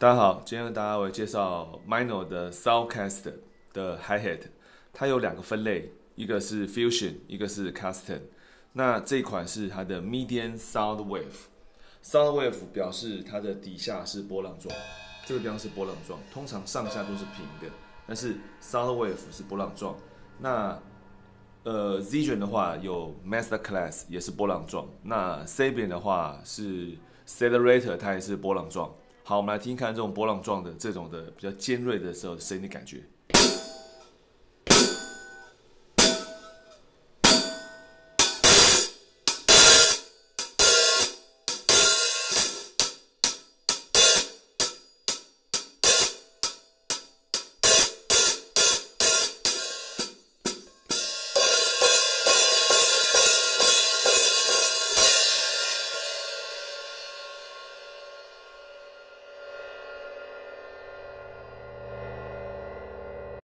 大家好，今天跟大家会介绍 Minor 的 Soundcast 的 Hi Hat，它有两个分类，一个是 Fusion，一个是 Custom。那这一款是它的 Medium Sound Wave。Sound Wave 表示它的底下是波浪状，这个地方是波浪状，通常上下都是平的，但是 Sound Wave 是波浪状。那呃 z i o n 的话有 Master Class 也是波浪状，那 Sabian 的话是 Accelerator，它也是波浪状。好，我们来听看这种波浪状的这种的比较尖锐的时候声音的感觉。